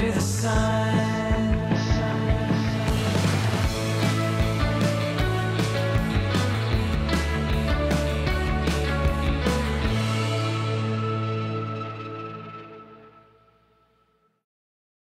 under the sun.